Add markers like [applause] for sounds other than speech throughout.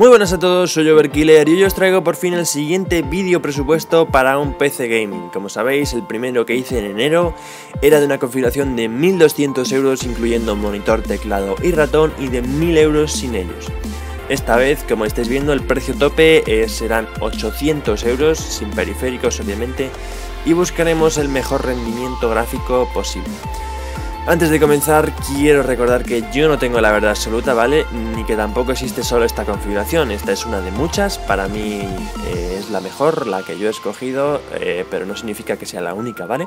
Muy buenas a todos, soy Overkiller y hoy os traigo por fin el siguiente vídeo presupuesto para un PC Gaming. Como sabéis, el primero que hice en enero era de una configuración de 1200 euros incluyendo monitor, teclado y ratón y de 1000 euros sin ellos. Esta vez, como estáis viendo, el precio tope eh, serán 800 euros, sin periféricos obviamente, y buscaremos el mejor rendimiento gráfico posible. Antes de comenzar, quiero recordar que yo no tengo la verdad absoluta, ¿vale? Ni que tampoco existe solo esta configuración. Esta es una de muchas. Para mí eh, es la mejor, la que yo he escogido, eh, pero no significa que sea la única, ¿vale?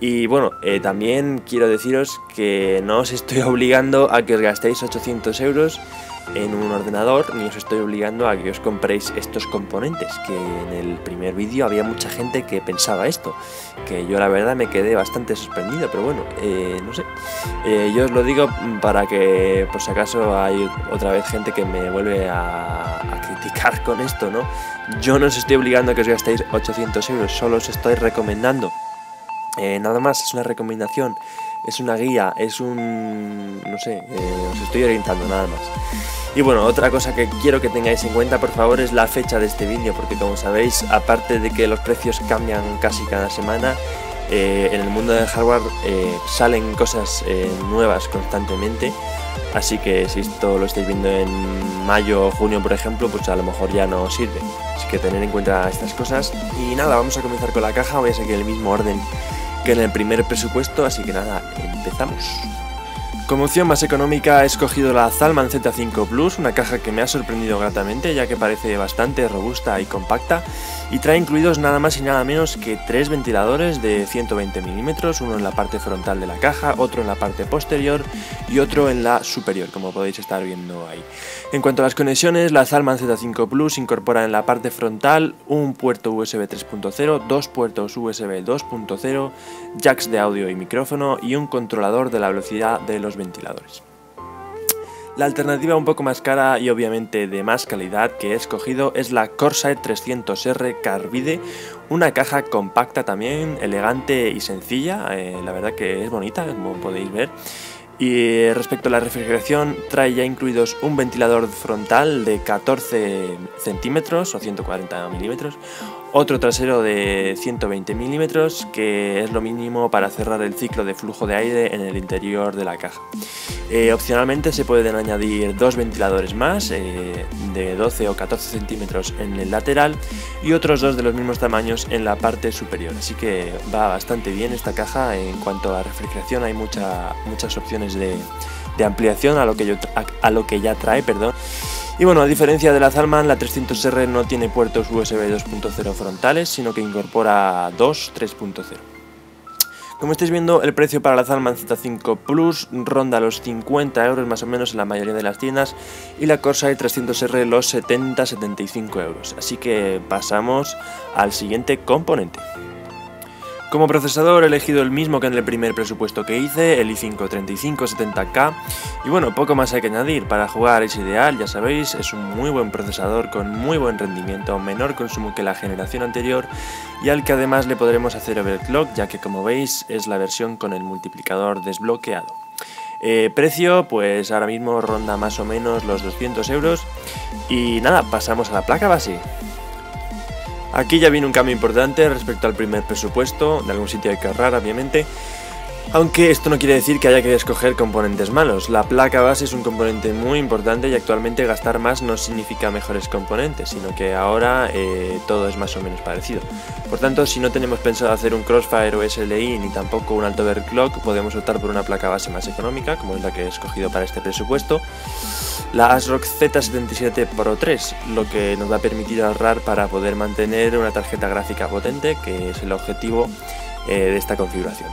Y bueno, eh, también quiero deciros que no os estoy [laughs] obligando a que os gastéis 800 euros en un ordenador, ni os estoy obligando a que os compréis estos componentes, que en el primer vídeo había mucha gente que pensaba esto, que yo la verdad me quedé bastante sorprendido, pero bueno, eh, no sé, eh, yo os lo digo para que por si acaso hay otra vez gente que me vuelve a, criticar [laughs] con esto, ¿no? Yo no os estoy obligando a que os gastéis 800 euros, solo os estoy recomendando. Eh, nada más, es una recomendación, es una guía, es un... no sé, os estoy orientando nada más. Y bueno, otra cosa que quiero que tengáis en cuenta por favor es la fecha de este vídeo, porque como sabéis, aparte de que los precios cambian casi cada semana, eh, en el mundo del hardware eh, salen cosas eh, nuevas constantemente. Así que si esto lo estáis viendo en mayo o junio, por ejemplo, pues a lo mejor ya no sirve. Así que tener en cuenta estas cosas. Y nada, vamos a comenzar con la caja. Voy a seguir el mismo orden que en el primer presupuesto. Así que nada, empezamos. Como opción más económica he escogido la Zalman Z5 Plus, una caja que me ha sorprendido gratamente ya que parece bastante robusta y compacta y trae incluidos nada más y nada menos que tres ventiladores de 120 milímetros, uno en la parte frontal de la caja, otro en la parte posterior y otro en la superior, como podéis estar viendo ahí. En cuanto a las conexiones, la Zalman Z5 Plus incorpora en la parte frontal un puerto USB 3.0, dos puertos USB 2.0, jacks de audio y micrófono y un controlador de la velocidad de los ventiladores. La alternativa un poco más cara y obviamente de más calidad que he escogido es la Corsair 300R Carbide, una caja compacta también, elegante y sencilla, eh, la verdad que es bonita como podéis ver. Y respecto a la refrigeración, trae ya incluidos un ventilador frontal de 14 centímetros o 140 milímetros, otro trasero de 120 milímetros que es lo mínimo para cerrar el ciclo de flujo de aire en el interior de la caja. Eh, opcionalmente se pueden añadir dos ventiladores más eh, de 12 o 14 centímetros en el lateral y otros dos de los mismos tamaños en la parte superior. Así que va bastante bien esta caja en cuanto a refrigeración hay muchas opciones de, ampliación a lo, que a lo que ya trae. Perdón. Y bueno, a diferencia de la Zalman, la 300R no tiene puertos USB 2.0 frontales, sino que incorpora dos 3.0. Como estáis viendo, el precio para la Zalman Z5 Plus ronda los 50 euros más o menos en la mayoría de las tiendas y la Corsair 300R los 70-75 euros. Así que pasamos al siguiente componente. Como procesador he elegido el mismo que en el primer presupuesto que hice, el i5-3570K, y bueno, poco más hay que añadir, para jugar es ideal, ya sabéis, es un muy buen procesador con muy buen rendimiento, menor consumo que la generación anterior, y al que además le podremos hacer overclock, ya que como veis es la versión con el multiplicador desbloqueado. Eh, precio, pues ahora mismo ronda más o menos los 200 euros, y nada, pasamos a la placa base. Aquí ya viene un cambio importante respecto al primer presupuesto, de algún sitio hay que ahorrar obviamente, aunque esto no quiere decir que haya que escoger componentes malos. La placa base es un componente muy importante y actualmente gastar más no significa mejores componentes, sino que ahora eh, todo es más o menos parecido. Por tanto, si no tenemos pensado hacer un Crossfire o SLI ni tampoco un alto overclock, podemos optar por una placa base más económica, como es la que he escogido para este presupuesto la ASRock Z77 Pro 3, lo que nos va a permitir ahorrar para poder mantener una tarjeta gráfica potente, que es el objetivo eh, de esta configuración.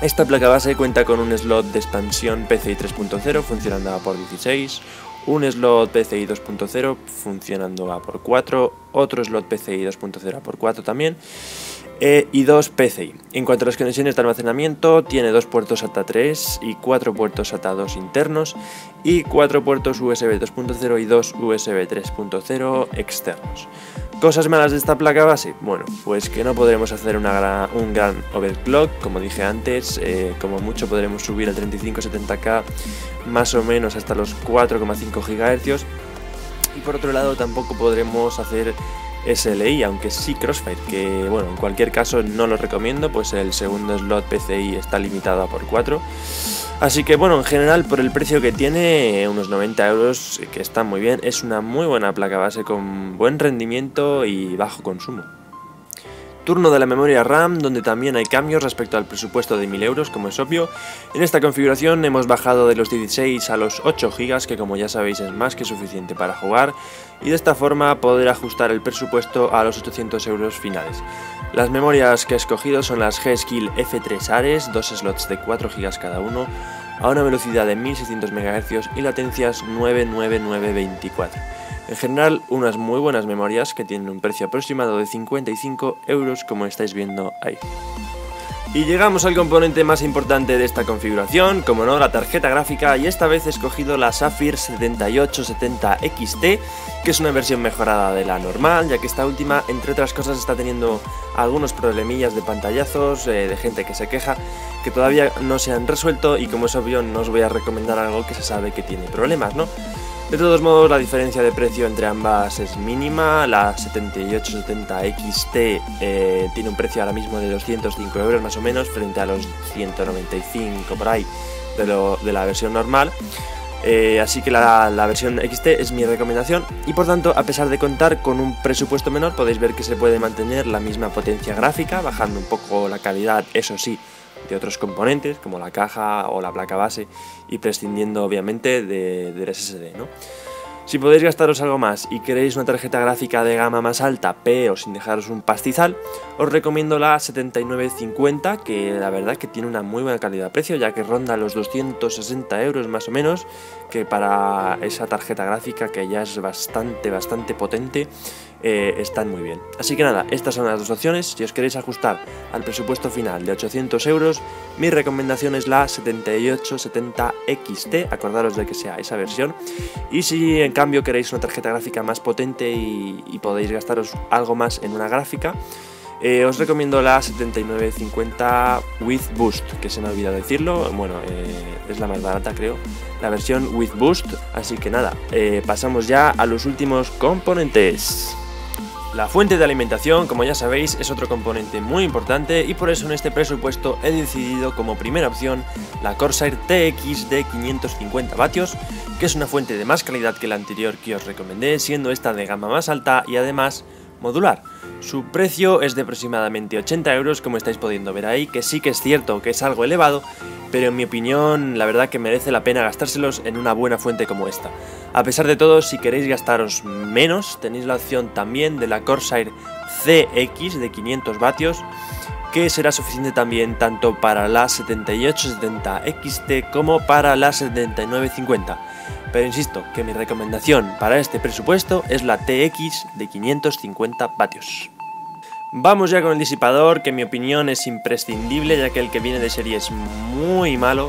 Esta placa base cuenta con un slot de expansión PCI 3.0 funcionando a por 16, un slot PCI 2.0 funcionando a por 4, otro slot PCI 2.0 a por 4 también, e y dos PCI. En cuanto a las conexiones de almacenamiento, tiene dos puertos SATA 3 y cuatro puertos SATA 2 internos y cuatro puertos USB 2.0 y dos USB 3.0 externos. ¿Cosas malas de esta placa base? Bueno, pues que no podremos hacer un gran overclock, como dije antes, eh, como mucho podremos subir al 3570K más o menos hasta los 4,5 GHz por otro lado tampoco podremos hacer SLI, aunque sí Crossfire, que bueno, en cualquier caso no lo recomiendo, pues el segundo slot PCI está limitado a por 4. Así que bueno, en general por el precio que tiene, unos 90 euros, que está muy bien, es una muy buena placa base con buen rendimiento y bajo consumo. Turno de la memoria RAM, donde también hay cambios respecto al presupuesto de 1000 euros, como es obvio. En esta configuración hemos bajado de los 16 a los 8 GB, que como ya sabéis es más que suficiente para jugar, y de esta forma poder ajustar el presupuesto a los 800 euros finales. Las memorias que he escogido son las G-Skill F3 Ares, dos slots de 4 GB cada uno, a una velocidad de 1600 MHz y latencias 99924. En general, unas muy buenas memorias que tienen un precio aproximado de 55 euros como estáis viendo ahí. Y llegamos al componente más importante de esta configuración, como no, la tarjeta gráfica, y esta vez he escogido la Sapphire 7870 XT, que es una versión mejorada de la normal, ya que esta última, entre otras cosas, está teniendo algunos problemillas de pantallazos, eh, de gente que se queja, que todavía no se han resuelto, y como es obvio, no os voy a recomendar algo que se sabe que tiene problemas, ¿no? De todos modos, la diferencia de precio entre ambas es mínima. La 7870 XT eh, tiene un precio ahora mismo de 205 euros más o menos, frente a los 195 por ahí de, la versión normal. Eh, así que la, la, versión XT es mi recomendación y por tanto a pesar de contar con un presupuesto menor podéis ver que se puede mantener la misma potencia gráfica bajando un poco la calidad eso sí de otros componentes como la caja o la placa base y prescindiendo obviamente de, del SSD. ¿no? Si podéis gastaros algo más y queréis una tarjeta gráfica de gama más alta, pero sin dejaros un pastizal, os recomiendo la 7950, que la verdad que tiene una muy buena calidad-precio, ya que ronda los 260 euros más o menos, que para esa tarjeta gráfica que ya es bastante, bastante potente, eh, están muy bien. Así que nada, estas son las dos opciones. Si os queréis ajustar al presupuesto final de 800 euros, mi recomendación es la 7870 XT, acordaros de que sea esa versión. Y si en cambio queréis una tarjeta gráfica más potente y, podéis gastaros algo más en una gráfica, eh, os recomiendo la 7950 with Boost, que se me ha olvidado decirlo, bueno, eh, es la más barata creo, la versión with Boost, así que nada, pasamos ya a los últimos componentes. La fuente de alimentación, como ya sabéis, es otro componente muy importante y por eso en este presupuesto he decidido como primera opción la Corsair TX de 550 vatios, que es una fuente de más calidad que la anterior que os recomendé, siendo esta de gama más alta y además modular. Su precio es de aproximadamente 80 euros, como estáis pudiendo ver ahí, que sí que es cierto que es algo elevado, pero en mi opinión la verdad que merece la pena gastárselos en una buena fuente como esta. A pesar de todo, si queréis gastaros menos, tenéis la opción también de la Corsair CX de 500 vatios, que será suficiente también tanto para la 7870 XT como para la 7950. Pero insisto que mi recomendación para este presupuesto es la TX de 550 vatios. Vamos ya con el disipador, que en mi opinión es imprescindible ya que el que viene de serie es muy malo.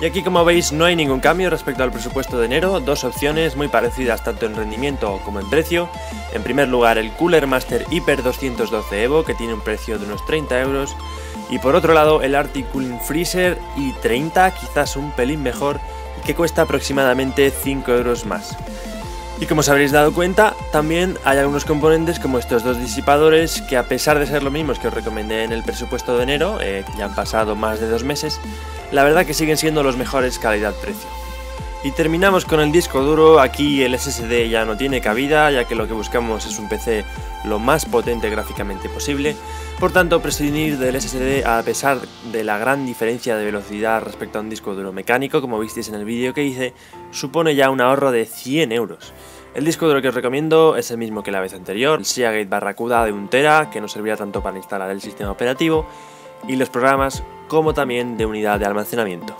Y aquí como veis no hay ningún cambio respecto al presupuesto de enero, dos opciones muy parecidas tanto en rendimiento como en precio. En primer lugar el Cooler Master Hyper 212 Evo que tiene un precio de unos 30 euros. Y por otro lado el Arctic Cooling Freezer i30 quizás un pelín mejor que cuesta aproximadamente 5 euros más. Y como os habréis dado cuenta, también hay algunos componentes como estos dos disipadores que a pesar de ser lo mismos que os recomendé en el presupuesto de enero, eh, ya han pasado más de dos meses, la verdad que siguen siendo los mejores calidad-precio. Y terminamos con el disco duro, aquí el SSD ya no tiene cabida, ya que lo que buscamos es un PC lo más potente gráficamente posible, por tanto prescindir del SSD a pesar de la gran diferencia de velocidad respecto a un disco duro mecánico, como visteis en el vídeo que hice, supone ya un ahorro de 100 euros. El disco duro que os recomiendo es el mismo que la vez anterior, el Seagate Barracuda de 1 tera, que nos servirá tanto para instalar el sistema operativo y los programas como también de unidad de almacenamiento.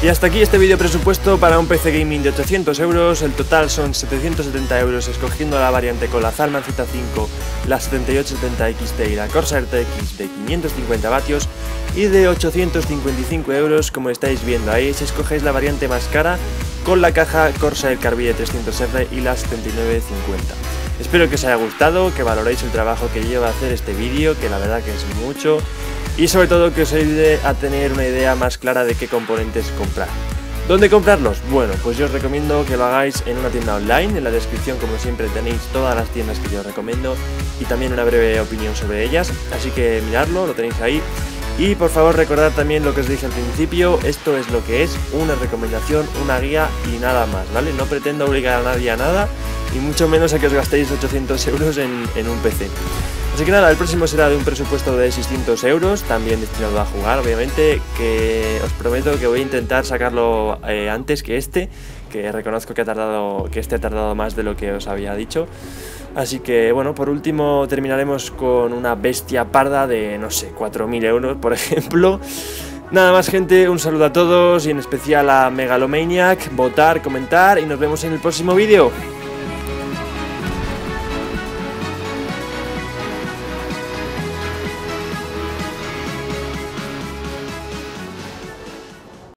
Y hasta aquí este vídeo presupuesto para un PC Gaming de 800 euros, el total son 770 euros escogiendo la variante con la Zalman Z5, la 7870 XT y la Corsair TX de 550 vatios y de 855 euros como estáis viendo ahí si escogéis la variante más cara con la caja Corsair Carbide 300R y la 7950. Espero que os haya gustado, que valoréis el trabajo que lleva a hacer este vídeo, que la verdad que es mucho y sobre todo que os ayude a tener una idea más clara de qué componentes comprar. ¿Dónde comprarlos? Bueno, pues yo os recomiendo que lo hagáis en una tienda online. En la descripción, como siempre, tenéis todas las tiendas que yo os recomiendo y también una breve opinión sobre ellas. Así que miradlo, lo tenéis ahí. Y por favor recordad también lo que os dije al principio, esto es lo que es, una recomendación, una guía y nada más, ¿vale? No pretendo obligar a nadie a nada y mucho menos a que os gastéis 800 euros en, en un PC. Así que nada, el próximo será de un presupuesto de 600 euros, también destinado a jugar, obviamente, que os prometo que voy a intentar sacarlo eh, antes que este, que reconozco que ha tardado, que este ha tardado más de lo que os había dicho. Así que bueno, por último terminaremos con una bestia parda de, no sé, 4.000 euros, por [laughs] ejemplo. Nada más gente, un saludo a todos y en especial a Megalomaniac, votar, comentar y nos vemos en el próximo vídeo.